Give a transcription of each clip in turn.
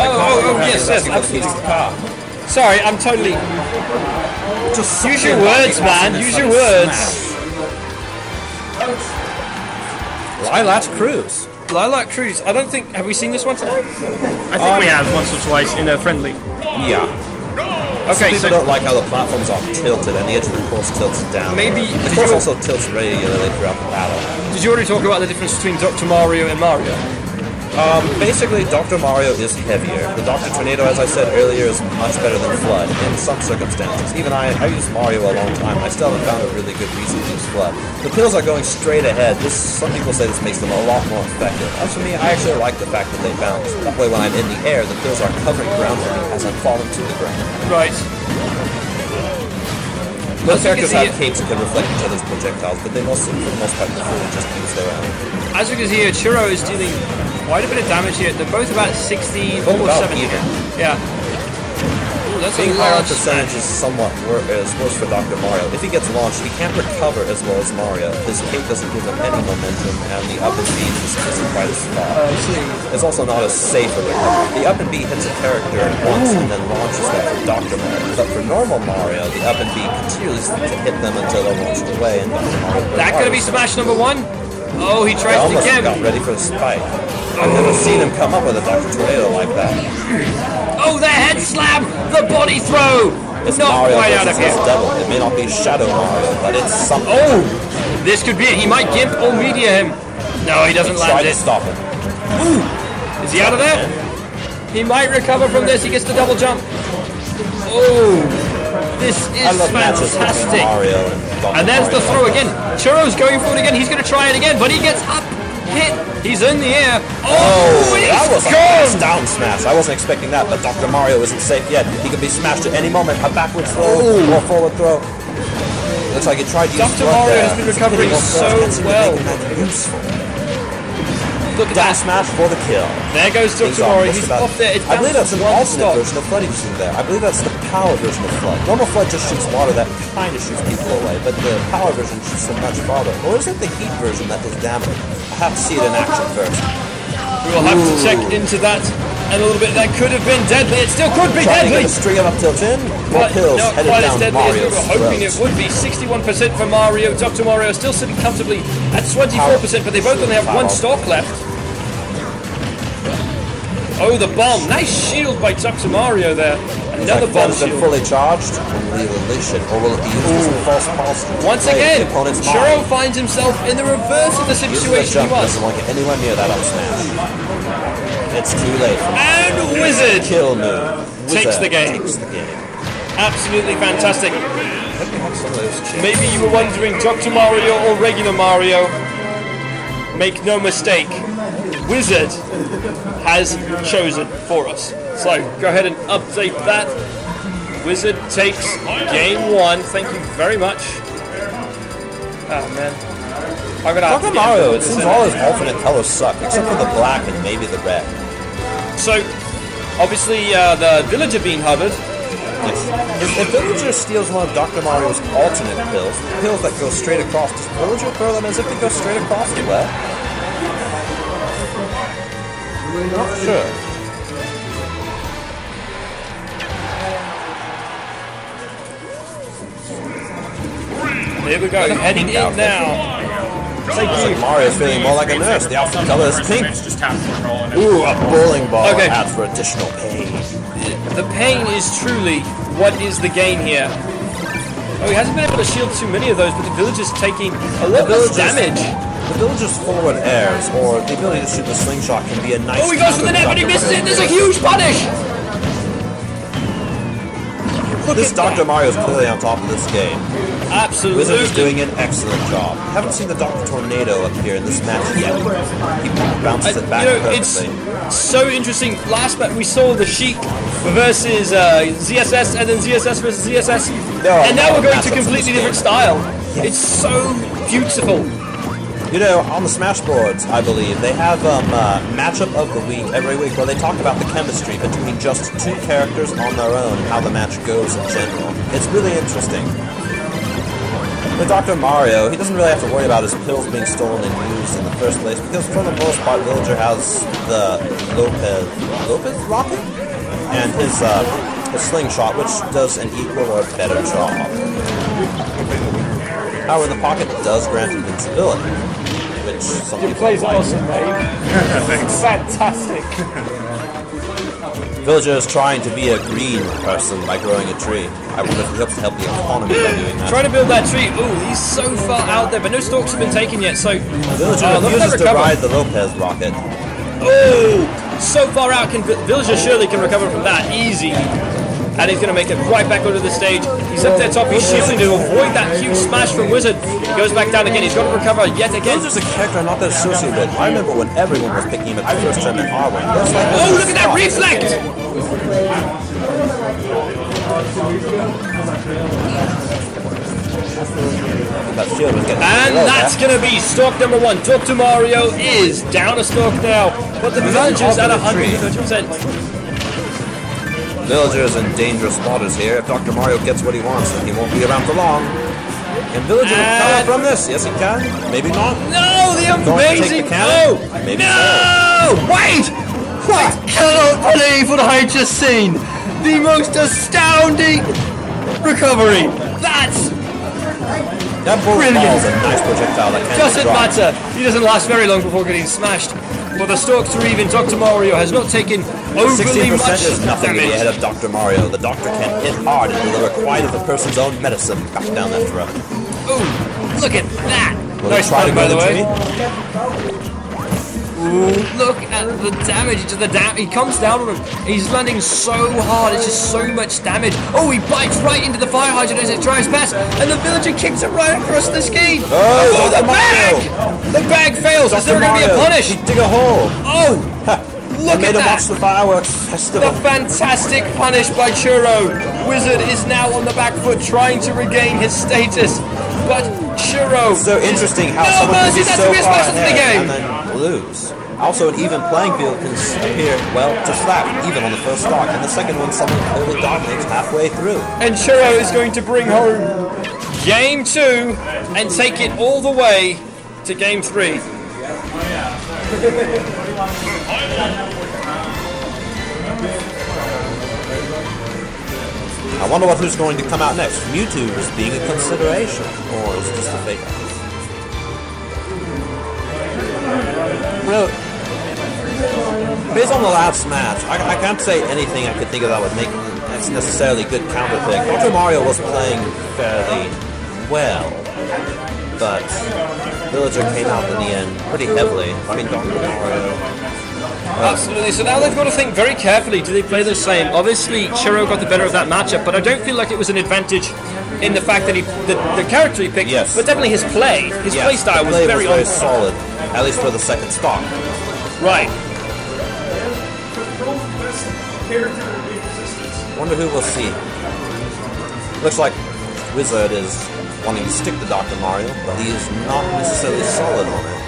Oh, oh, oh, yes, yes, absolutely. Sorry, I'm totally. Just Use your words, man. Use your words. Lylat Cruise. Lylat Cruise. I don't think. Have we seen this one today? I think we have once or twice in a friendly. Yeah. Okay, People so don't like how the platforms are tilted and the edge of the course tilts down. Maybe- the did course you- also tilts regularly throughout the battle. did you already talk about the difference between Dr. Mario and Mario? Um, basically, Dr. Mario is heavier. The Dr. Tornado, as I said earlier, is much better than FLUDD in some circumstances. Even I, I used Mario a long time. I still haven't found a really good reason to use FLUDD. The pills are going straight ahead. This, some people say this makes them a lot more effective. As for me, I actually like the fact that they bounce. That way, when I'm in the air, the pills are covering ground for me as I'm falling to the ground. Right. Most As you can characters have capes that can reflect each other's projectiles, but they mostly, for the most part, just use their own. As you can see here, Churro is dealing quite a bit of damage here. They're both about 60, Both almost 70. even. Yeah. Ooh, that's Being a large percentage is somewhat wor- is worse for Dr. Mario. If he gets launched, he can't recover as well as Mario. His cape doesn't give him any momentum, and the up and B just isn't quite as far. Oh, I. It's also not as safe a recovery. The up and B hits a character once and then launches them for Dr. Mario. But for normal Mario, the up and B continues to hit them until they're launched away, and Dr. Mario... That gonna be smash number one? Oh, he tries it again. got ready for the spike. I've never seen him come up with a Dr. Tornado like that. Oh, the head slam! The body throw! It's not Mario quite out of here. devil. It may not be Shadow Mario, but it's something. Oh! This could be it. He might gimp or meteor him. No, he doesn't Try land to it. stop him. Is he out of there? He might recover from this. He gets the double jump. Oh! This is love matches between fantastic. And And there's the throw again. Churro's going for it again. He's going to try it again, but he gets up, hit. He's in the air. Oh, Oh, that was a gone. nice down smash. I wasn't expecting that, but Dr. Mario isn't safe yet. He could be smashed at any moment. A backwards throw or forward throw. Looks like he tried to use Dr. Mario there. has been recovering so well. Look at Down that. smash for the kill. There goes Dr. Mario. He's about- off there. It's I believe that's an alternate stop. version of FLUDD he's there. I believe that's the power version of FLUDD. Normal FLUDD just shoots water that kind of shoots people away, but the power version shoots them much farther. Or is it the heat version that does damage? Have to see it in action first. We will have to check into that in a little bit. That could have been deadly. It still could be Trying deadly. string of up in, more But pills not headed quite as deadly as we Mario's were hoping it would be. 61% for Mario. Dr. Mario still sitting comfortably at 24%, but they both only have one stock left. Oh, the bomb. Nice shield by Dr. Mario there. Another Like, bomb shield. fully charged, will he release it, or will it be used as a false pulse? Once again, Churro finds himself in the reverse of the situation he was. doesn't want to get anywhere near that up smash. It's too late. for And Wizard Kill move. Takes the game. Takes the game. Absolutely fantastic. Let me have some of those chips. Maybe you were wondering Dr. Mario or regular Mario. Make no mistake, Wizard has chosen for us. So go ahead and update that. Wizard takes game one. Thank you very much. Oh man. I'm gonna have Dr. to Mario, it seems all his alternate colors suck, except for the black and maybe the red. So, obviously, uh, the villager being hovered. If, if Villager steals one of Dr. Mario's alternate pills, pills that go straight across, does Villager throw them as if they go straight across the web? Not sure. Here we go, heading in outfit. now. Thank Looks you. like Mario's feeling more like a nurse. The outfit color is pink. Just tap control and Ooh, a bowling ball Okay. adds for additional pain. The pain is truly what is the gain here. Oh, he hasn't been able to shield too many of those, but the village is taking a lot less villagers- damage. The villager's forward airs, or the ability to shoot the slingshot, can be a nice. Oh, he goes for the net, but he misses it. There's a huge punish. Look This Dr. Mario is clearly on top of this game. Absolutely. Wizard is doing an excellent job. I haven't seen the Dr. Tornado appear in this match yet. He bounces it back you know, it's so interesting. Last match we saw the Sheik versus uh, ZSS, and then ZSS versus ZSS, and now we're going to completely different style. It's so beautiful. You know, on the Smash boards, I believe, they have um, uh, matchup of the week every week where they talk about the chemistry between just two characters on their own how the match goes in general. It's really interesting. With Dr. Mario, he doesn't really have to worry about his pills being stolen and used in the first place because for the most part, Villager has the Lopez Lopez rocket and his uh, his slingshot, which does an equal or better job. However, the pocket does grant invincibility, which some Your play's like. awesome, mate. Fantastic. Villager is trying to be a green person by growing a tree. I wonder if he hopes to help the economy by doing that. Trying to build that tree. Ooh, he's so far out there, but no stalks have been taken yet, so... Villager uh, look refuses to recover. ride the Lopez rocket. Oh, so far out. Can Villager surely can recover from that easy, and he's going to make it right back onto the stage. He's up there top. He's shielding to avoid that huge smash from Wizard. He goes back down again. He's got to recover yet again. Villager's a character not that associated with. I remember when everyone was picking him at the first term in Harvard. Like Oh, look at that reflect! That shield was getting And that's going to be stock number one. Dr. Mario is down a stock now, but the Villager's at 130%. Villagers in dangerous waters here. If Dr. Mario gets what he wants, then he won't be around for long. Can Villager recover from this. Yes, he can. Maybe not. No, the amazing. the? No, Maybe no, wait! I cannot believe what I just seen. The most astounding recovery. That's That Brilliant. a nice projectile that doesn't matter. He doesn't last very long before getting smashed. But the stalks are even. Dr. Mario has not taken overly 16% much is nothing to be ahead of Dr. Mario. The doctor can hit hard and deliver quite of a person's own medicine back down that throat. Ooh, look at that. Will nice try to by the the way. Look at the damage to the dam. He comes down on him. He's landing so hard. It's just so much damage. Oh, he bites right into the fire hydrant as it drives past, and the villager kicks it right across the ski. Oh, the Dr. bag! Mario! The bag fails. Is there going to be a punish? Dig a hole. Oh, look at that. the fireworks The fantastic punish by Churro. Wizard is now on the back foot trying to regain his status. But Churro. so interesting how No someone can be that's so a real far to the ahead game. Lose. Also, an even playing field can appear, well, to that, even on the first stock. And the second one, someone clearly dominates halfway through. And Churro is going to bring home game two and take it all the way to game three. I wonder what who's going to come out next. Mewtwo is being a consideration, or is it just a fake? Based on the last match, I, I can't say anything I could think of that would make that's necessarily good counter pick. Dr. Mario was playing fairly well, but Villager came out in the end pretty heavily. I mean, Dr. Mario. Absolutely. So now they've got to think very carefully. Do they play the same? Obviously, Churro got the better of that matchup, but I don't feel like it was an advantage in the fact that he, the, the character he picked, Yes. but definitely his play. His Yes, play style the was play very, was very solid, at least for the second stock. Right. Wonder who we'll see. Looks like Wizard is wanting to stick to Dr. Mario, but he is not necessarily solid on it.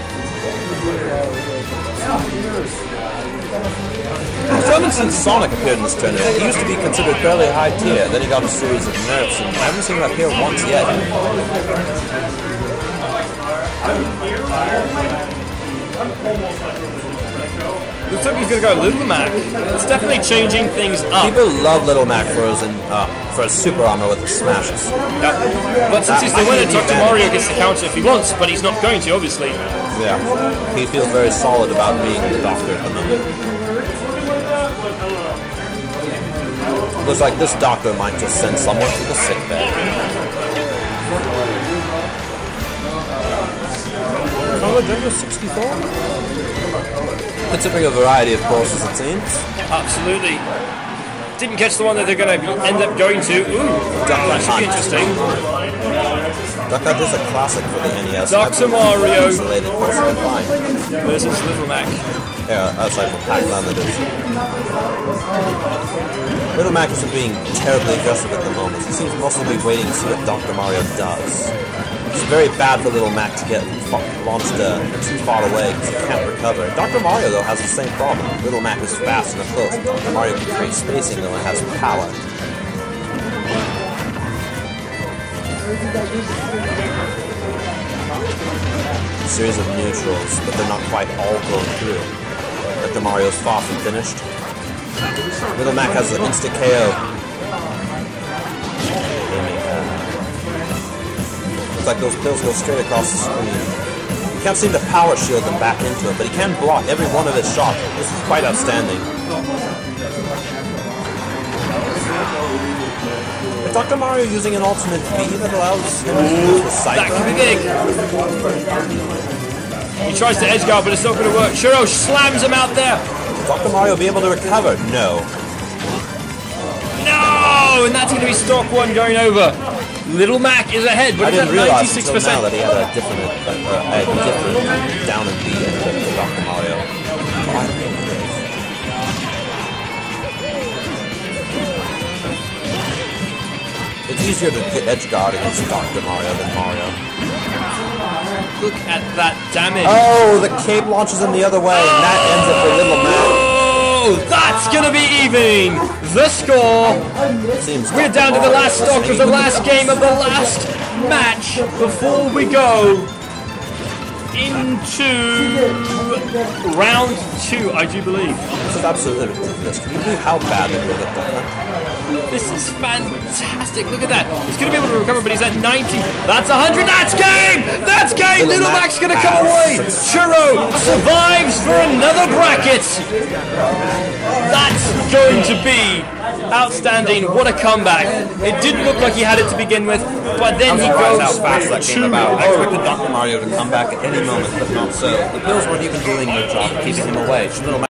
Robinson Sonic appeared in this tournament. He used to be considered fairly high tier, then he got a series of nerfs, and I haven't seen him appear once yet. Looks like he's going to go Little Mac. It's definitely changing things up. People love Little Mac frozen uh, for his super armor with the smashes. Yeah. But since he's the winner, Dr. Mario gets the counter if he wants, but he's not going to, obviously. Yeah. He feels very solid about being the doctor at the moment. Looks like this doctor might just send someone to the sick bed. Color Jungle 64? Considering a variety of courses, it seems. Absolutely. Didn't catch the one that they're going to end up going to. Ooh, that should be interesting. Duck Hunt is a classic for the NES. Dr. Mario. it's Related course you can find. Versus Little Mac. Yeah, aside from Pac-Man that is. Little Mac isn't being terribly aggressive at the moment. He seems mostly be waiting to see what Dr. Mario does. It's very bad for Little Mac to get launched uh, too far away because he can't recover. Dr. Mario, though, has the same problem. Little Mac is fast and close. Dr. Mario can create spacing, though, and has power. A series of neutrals, but they're not quite all going through. Dr. Mario's far from finished. Little Mac has an instant KO. Looks like those pills go straight across the screen. He can't seem to power shield them back into it, but he can block every one of his shots. This is quite outstanding. Is Dr. Mario using an ultimate V that allows him to use the That Cypher? could be big. He tries to edge guard, but it's not going to work. Churro slams him out there. Dr. Mario be able to recover? No. No! And that's going to be stock one going over. Little Mac is ahead, but I didn't realize until now 96%. that he had a different, uh, uh, a different down and input for Dr. Mario. It's easier to get edge guard against Dr. Mario than Mario. Look at that damage. Oh, the cape launches him the other way, and that ends it for Little Mac. Oh, that's going to be even. The score. We're down to the last stock of the last game of the last match before we go into round two, I do believe. This is absolutely ridiculous. Can you believe how bad they look at that? This is fantastic. Look at that. He's going to be able to recover, but he's at 90. That's 100. That's game. That's game. Little Little going to come away. Churro survives for another bracket. That's going to be outstanding. What a comeback. It didn't look like he had it to begin with, but then he goes fast that came about. I expected Dr. Mario to come back at any moment, but not so. The pills weren't even doing their job keeping him away.